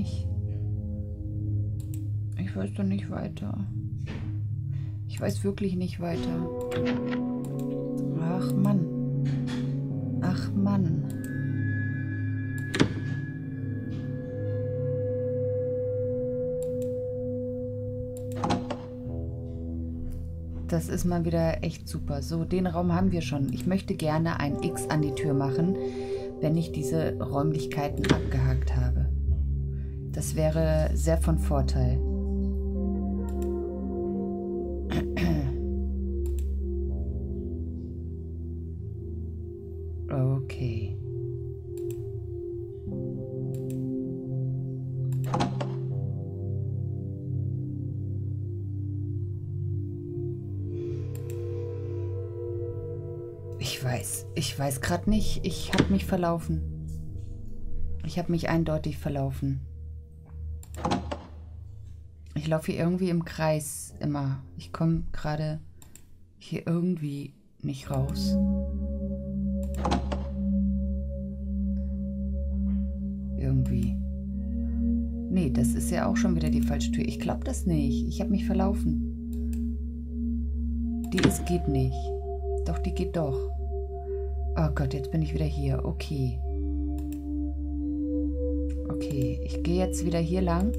nicht. Ich weiß doch nicht weiter. Ich weiß wirklich nicht weiter. Ach Mann. Ach Mann. Das ist mal wieder echt super. So, den Raum haben wir schon. Ich möchte gerne ein X an die Tür machen, wenn ich diese Räumlichkeiten abgehakt habe. Das wäre sehr von Vorteil. Okay. Ich weiß, ich weiß gerade nicht. Ich habe mich verlaufen. Ich habe mich eindeutig verlaufen. Ich laufe hier irgendwie im Kreis immer. Ich komme gerade hier irgendwie nicht raus. Irgendwie. Nee, das ist ja auch schon wieder die falsche Tür. Ich glaube das nicht. Ich habe mich verlaufen. Die ist geht nicht. Doch, die geht doch. Oh Gott, jetzt bin ich wieder hier. Okay. Okay, ich gehe jetzt wieder hier lang.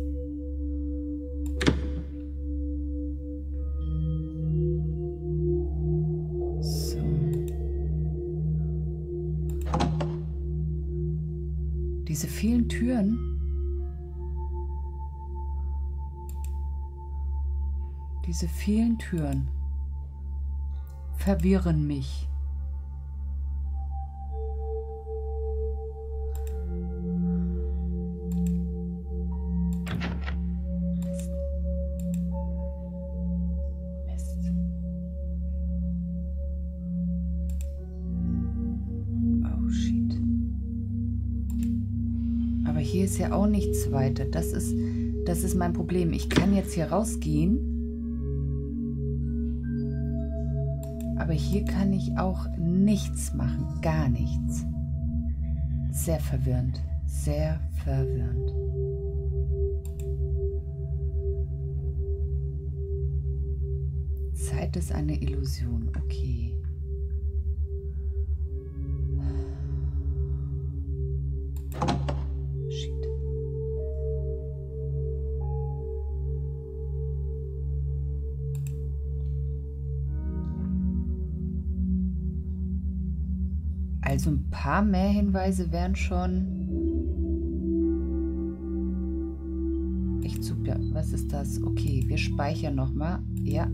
Diese vielen Türen. Diese vielen Türen verwirren mich. Auch nichts weiter. Das ist, das ist mein Problem. Ich kann jetzt hier rausgehen. Aber hier kann ich auch nichts machen. Gar nichts. Sehr verwirrend. Sehr verwirrend. Zeit ist eine Illusion. Okay. Paar mehr Hinweise wären schon. Echt super. Was ist das? Okay, wir speichern nochmal. Ja.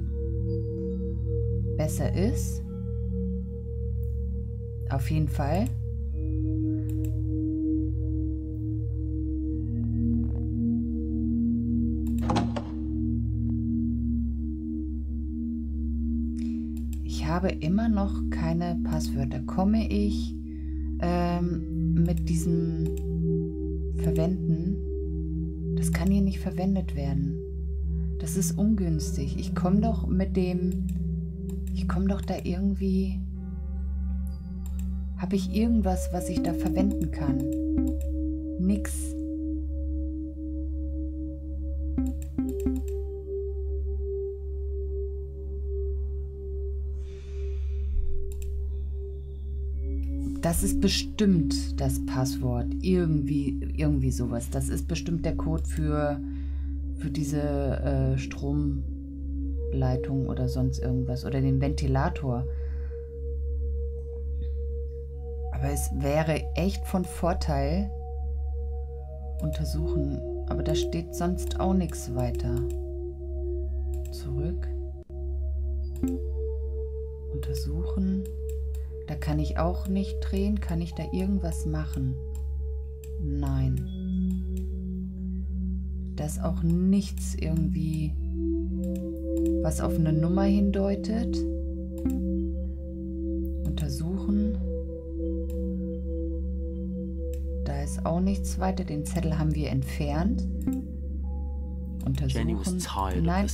Besser ist. Auf jeden Fall. Ich habe immer noch keine Passwörter. Komme ich mit diesem Verwenden? Das kann hier nicht verwendet werden. Das ist ungünstig. Ich komme doch mit dem... Ich komme doch da irgendwie... Habe ich irgendwas, was ich da verwenden kann? Nix. Das ist bestimmt das Passwort. Irgendwie, irgendwie sowas. Das ist bestimmt der Code für, für diese äh, Stromleitung oder sonst irgendwas. Oder den Ventilator. Aber es wäre echt von Vorteil, untersuchen. Aber da steht sonst auch nichts weiter. Zurück. Untersuchen. Da kann ich auch nicht drehen. Kann ich da irgendwas machen? Nein. Da ist auch nichts irgendwie, was auf eine Nummer hindeutet. Untersuchen. Da ist auch nichts weiter. Den Zettel haben wir entfernt. Untersuchen. Nein,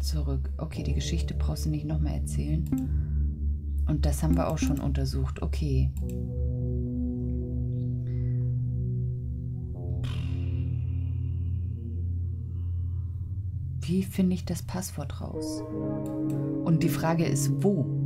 zurück. Okay, die Geschichte brauchst du nicht nochmal erzählen. Und das haben wir auch schon untersucht. Okay. Wie finde ich das Passwort raus? Und die Frage ist, wo?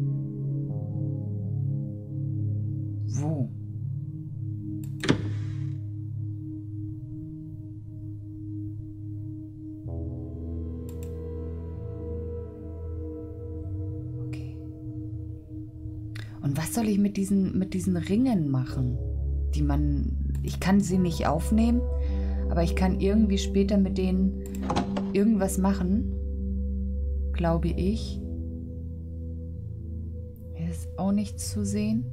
Mit diesen, mit diesen Ringen machen? Die man. Ich kann sie nicht aufnehmen, aber ich kann irgendwie später mit denen irgendwas machen. Glaube ich. Hier ist auch nichts zu sehen.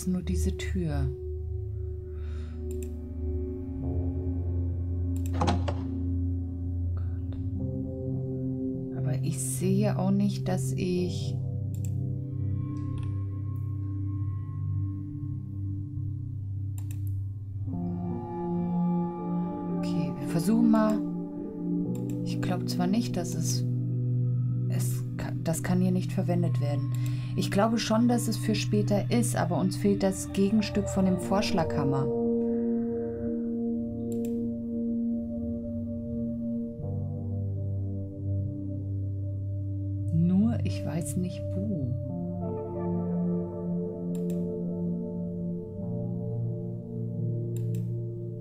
Ist nur diese Tür. Aber ich sehe auch nicht, dass ich... Okay, wir versuchen mal. Ich glaube zwar nicht, dass es... das kann hier nicht verwendet werden. Ich glaube schon, dass es für später ist, aber uns fehlt das Gegenstück von dem Vorschlaghammer. Nur ich weiß nicht wo.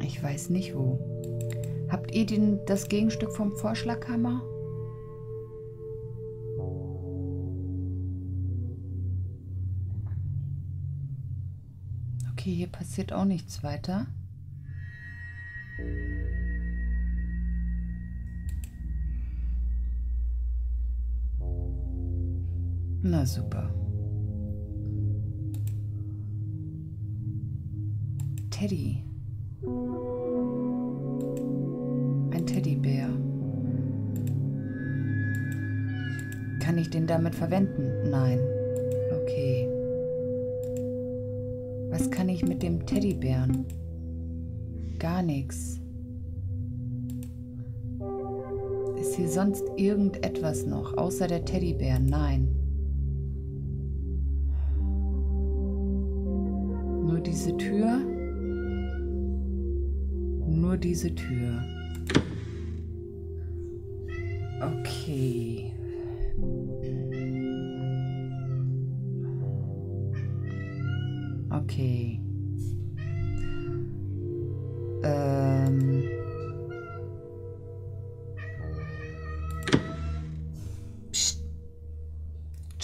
Ich weiß nicht wo. Habt ihr den, das Gegenstück vom Vorschlaghammer? Okay, hier passiert auch nichts weiter. Na super. Teddy. Ein Teddybär. Kann ich den damit verwenden? Nein. Okay. Was kann ich mit dem Teddybären? Gar nichts. Ist hier sonst irgendetwas noch, außer der Teddybär? Nein. Nur diese Tür. Nur diese Tür.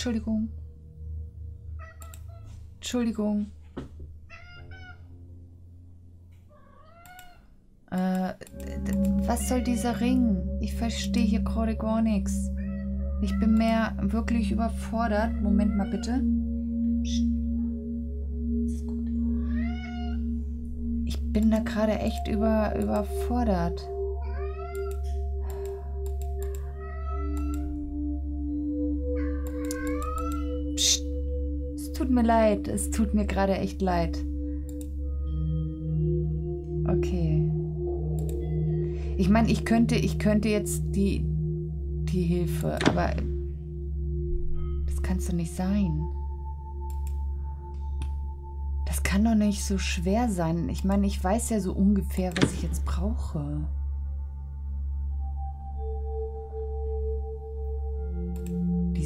Entschuldigung. Entschuldigung. Äh, was soll dieser Ring? Ich verstehe hier gerade gar nichts. Ich bin mehr wirklich überfordert. Moment mal bitte. Psst. bin da gerade echt über, überfordert. Tut mir leid. Es tut mir gerade echt leid. Okay. Ich meine, ich könnte, ich könnte jetzt die, die Hilfe, aber das kannst du nicht sein kann doch nicht so schwer sein. Ich meine, ich weiß ja so ungefähr, was ich jetzt brauche.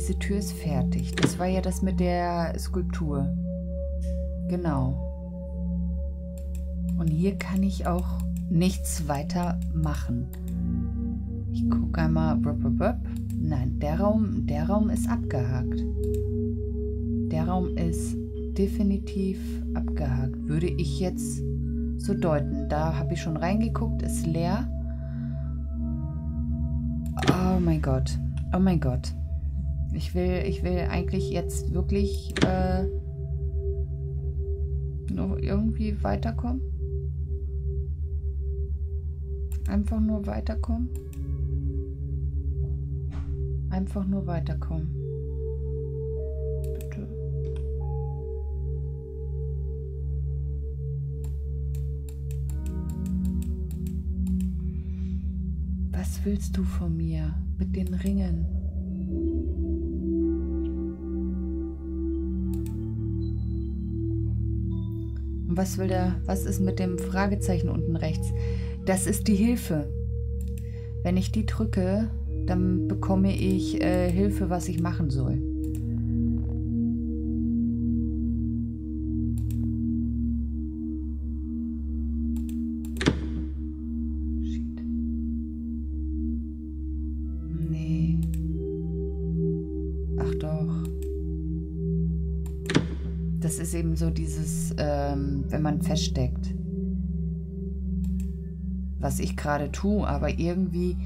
Diese Tür ist fertig. Das war ja das mit der Skulptur. Genau. Und hier kann ich auch nichts weiter machen. Ich gucke einmal. Nein, der Raum, der Raum ist abgehakt. Der Raum ist definitiv abgehakt. Würde ich jetzt so deuten. Da habe ich schon reingeguckt, ist leer. Oh mein Gott. Oh mein Gott. Ich will, ich will eigentlich jetzt wirklich äh, noch irgendwie weiterkommen. Einfach nur weiterkommen. Einfach nur weiterkommen. Was willst du von mir mit den Ringen? Und was will der, was ist mit dem Fragezeichen unten rechts? Das ist die Hilfe. Wenn ich die drücke, dann bekomme ich äh, Hilfe, was ich machen soll. Ist eben so dieses, ähm, wenn man feststeckt, was ich gerade tue, aber irgendwie,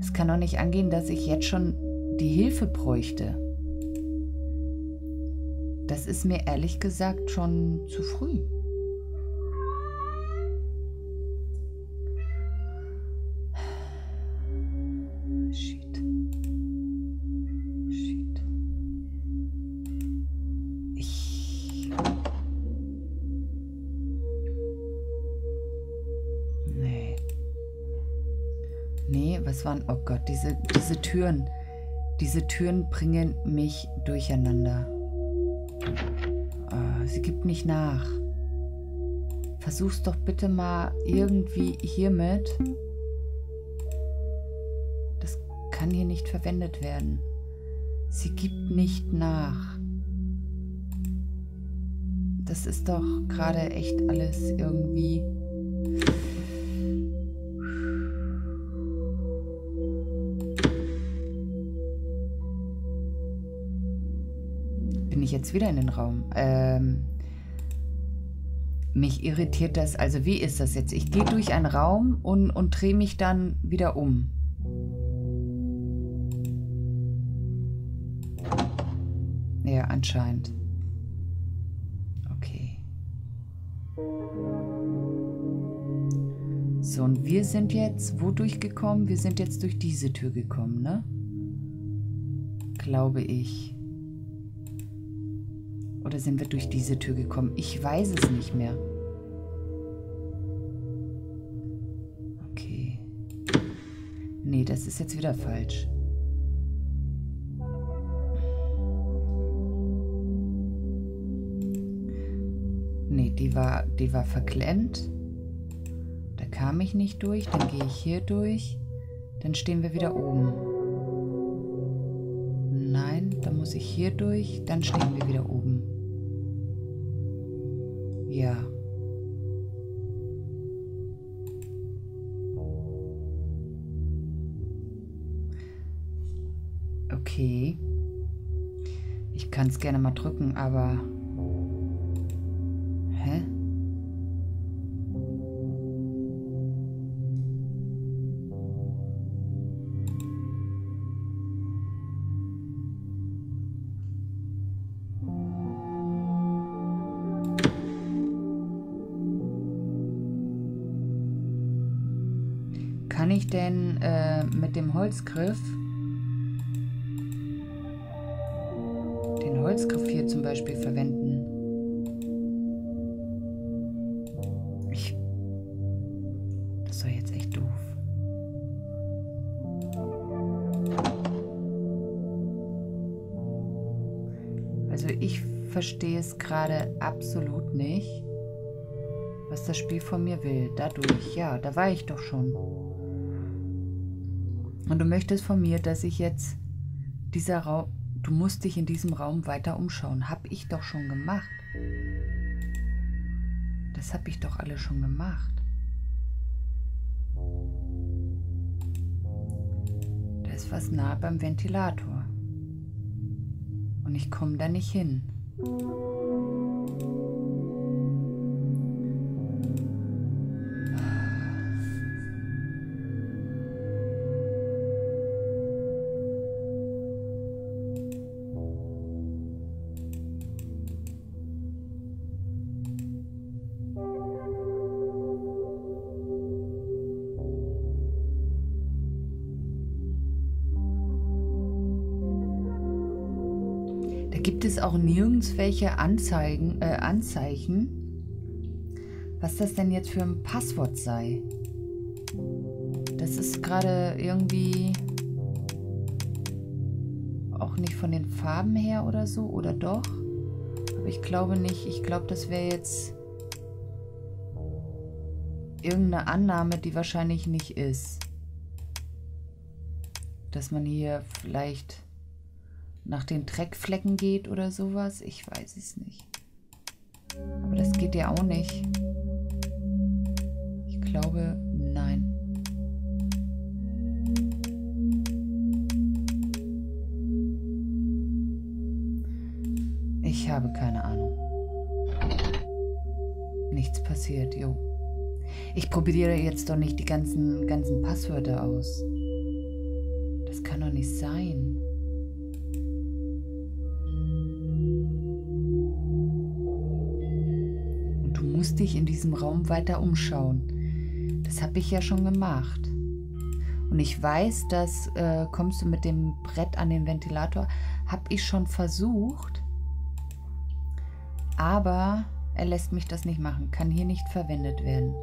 es kann doch nicht angehen, dass ich jetzt schon die Hilfe bräuchte. Das ist mir ehrlich gesagt schon zu früh. Das waren, oh Gott, diese, diese Türen. Diese Türen bringen mich durcheinander. Oh, sie gibt nicht nach. Versuch's doch bitte mal irgendwie hiermit. Das kann hier nicht verwendet werden. Sie gibt nicht nach. Das ist doch gerade echt alles irgendwie. Bin ich jetzt wieder in den Raum. Ähm, mich irritiert das. Also wie ist das jetzt? Ich gehe durch einen Raum und, und drehe mich dann wieder um. Ja, anscheinend. Okay. So, und wir sind jetzt wo durchgekommen? Wir sind jetzt durch diese Tür gekommen, ne? Glaube ich. Oder sind wir durch diese Tür gekommen? Ich weiß es nicht mehr. Okay. Nee, das ist jetzt wieder falsch. Nee, die war, die war verklemmt. Da kam ich nicht durch. Dann gehe ich hier durch. Dann stehen wir wieder oben. Hier durch. Dann stehen wir wieder oben. Ja. Okay. Ich kann es gerne mal drücken, aber... Hä? Mit dem Holzgriff den Holzgriff hier zum Beispiel verwenden? Ich. Das war jetzt echt doof. Also ich verstehe es gerade absolut nicht, was das Spiel von mir will. Dadurch, ja, da war ich doch schon. Und du möchtest von mir, dass ich jetzt dieser Raum, du musst dich in diesem Raum weiter umschauen. Hab ich doch schon gemacht. Das hab ich doch alles schon gemacht. Da ist was nah beim Ventilator. Und ich komme da nicht hin. Es auch nirgends welche Anzeigen, äh, Anzeichen, was das denn jetzt für ein Passwort sei. Das ist gerade irgendwie auch nicht von den Farben her oder so, oder doch? Aber ich glaube nicht. Ich glaube, das wäre jetzt irgendeine Annahme, die wahrscheinlich nicht ist. Dass man hier vielleicht nach den Dreckflecken geht oder sowas. Ich weiß es nicht. Aber das geht ja auch nicht. Ich glaube, nein. Ich habe keine Ahnung. Nichts passiert, jo. Ich probiere jetzt doch nicht die ganzen, ganzen Passwörter aus. Das kann doch nicht sein. Und du musst dich in diesem Raum weiter umschauen. Das habe ich ja schon gemacht. Und ich weiß, dass äh, kommst du mit dem Brett an den Ventilator, habe ich schon versucht. Aber er lässt mich das nicht machen, kann hier nicht verwendet werden.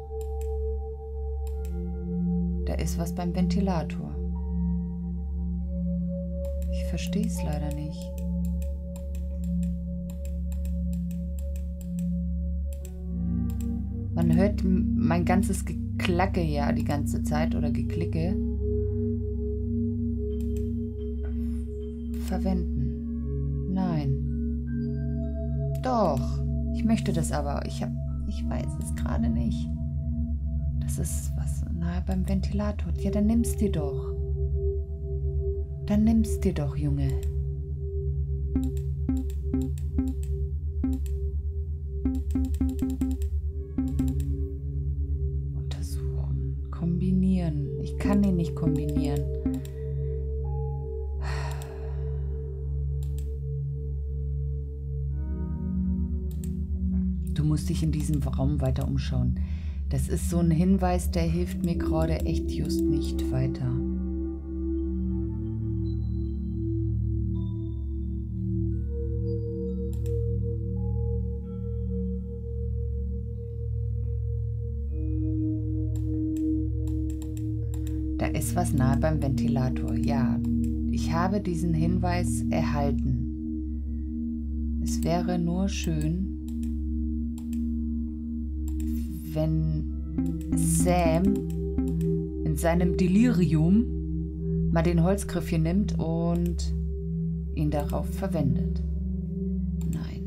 Da ist was beim Ventilator. Ich verstehe es leider nicht. Man hört mein ganzes Geklacke ja die ganze Zeit oder Geklicke. Verwenden. Nein. Doch. Ich möchte das aber. Ich hab, ich weiß es gerade nicht. Das ist was nahe beim Ventilator. Ja, dann nimmst dir doch. Dann nimmst dir doch, Junge. Kombinieren. Ich kann den nicht kombinieren. Du musst dich in diesem Raum weiter umschauen. Das ist so ein Hinweis, der hilft mir gerade echt just nicht weiter. Da ist was nahe beim Ventilator. Ja, ich habe diesen Hinweis erhalten. Es wäre nur schön, wenn Sam in seinem Delirium mal den Holzgriff hier nimmt und ihn darauf verwendet. Nein.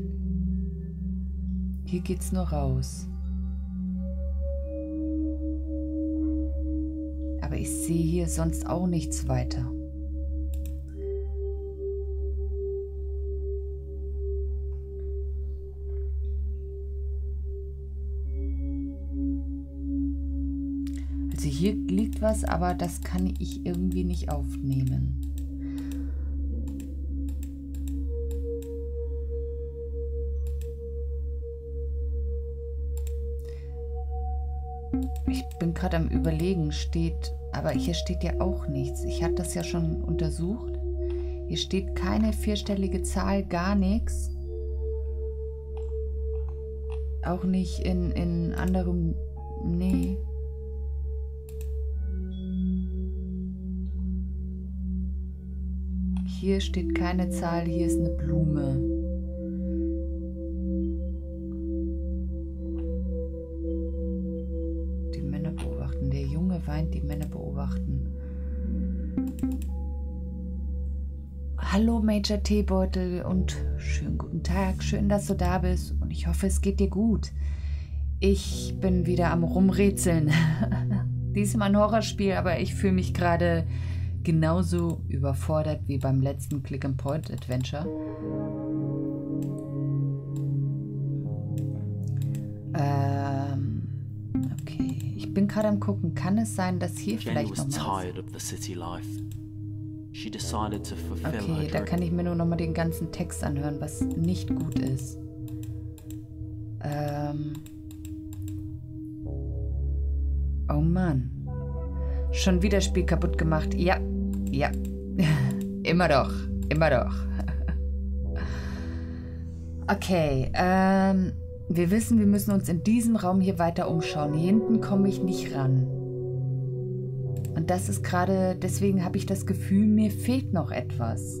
Hier geht's nur raus. Aber ich sehe hier sonst auch nichts weiter. hier liegt was, aber das kann ich irgendwie nicht aufnehmen. Ich bin gerade am Überlegen, steht, aber hier steht ja auch nichts. Ich hatte das ja schon untersucht. Hier steht keine vierstellige Zahl, gar nichts. Auch nicht in, in anderem. Nee. Hier steht keine Zahl, hier ist eine Blume. Weint, die Männer beobachten. Hallo Major Teebeutel und schönen guten Tag. Schön, dass du da bist und ich hoffe, es geht dir gut. Ich bin wieder am Rumrätseln. Diesmal ein Horrorspiel, aber ich fühle mich gerade genauso überfordert wie beim letzten Click-and-Point-Adventure. Ähm, Ich bin gerade am gucken. Kann es sein, dass hier Jenny vielleicht noch mal Okay, da kann ich mir nur noch mal den ganzen Text anhören, was nicht gut ist. Ähm. Oh Mann. Schon wieder Spiel kaputt gemacht. Ja, ja, immer doch, immer doch. Okay, ähm, wir wissen, wir müssen uns in diesem Raum hier weiter umschauen. Hier hinten komme ich nicht ran. Und das ist gerade, deswegen habe ich das Gefühl, mir fehlt noch etwas.